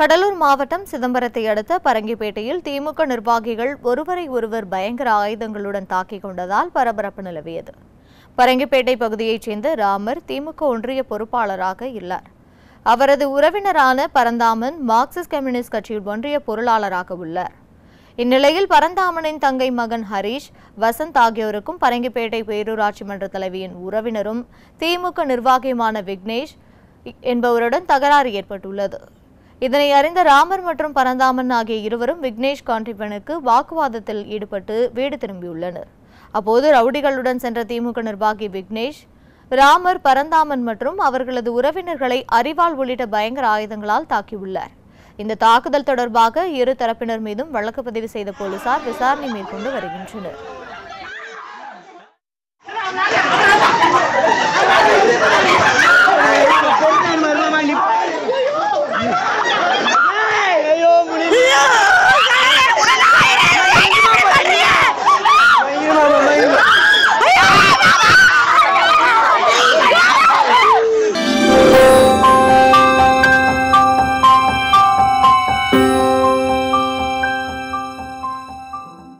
கடலூர் மாவட்டம் சிதம்பரத்தை அடுத்த பரங்கிப்பேட்டையில் திமுக நிர்வாகிகள் ஒருவரை ஒருவர் பயங்கர ஆயுதங்களுடன் தாக்கிக் கொண்டதால் பரபரப்பு நிலவியது. பரங்கிப்பேட்டை பகுதியைச் சேர்ந்த ராமர் திமுக ஒன்றிய பொறுப்பாளராக உள்ளார். அவரது உறவினரான பரந்தாமன் மார்க்சிஸ்ட் கம்யூனிஸ்ட் கட்சியில் ஒன்றிய பொருளாளராக உள்ளார். இந்நிலையில் பரந்தாமனின் தங்கை மகன் ஹரீஷ் வசந்த் ஆகியோருக்கும் பரங்கிப்பேட்டை பேரூராட்சி மன்ற தலைவியின் உறவினரும் திமுக நிர்வாகியுமான விக்னேஷ் என்பவருடன் தகராறு ஏற்பட்டுள்ளது. இதனை அறிந்த ராமர் மற்றும் பரந்தாமன் ஆகிய இருவரும் விக்னேஷ் காண்டிபனுக்கு வாக்குவாதத்தில் ஈடுபட்டு வீடு திரும்பியுள்ளனர். அப்போது ரவுடிகளுடன் சென்ற திமுக நிர்வாகி விக்னேஷ் ராமர் பரந்தாமன் மற்றும் அவர்களது உறவினர்களை அறிவால் உள்ளிட்ட பயங்கர ஆயுதங்களால் தாக்கியுள்ளார். இந்த தாக்குதல் தொடர்பாக இரு தரப்பினர் மீதும் வழக்கு பதிவு செய்த போலீசார் விசாரணை மேற்கொண்டு வருகின்றனர்.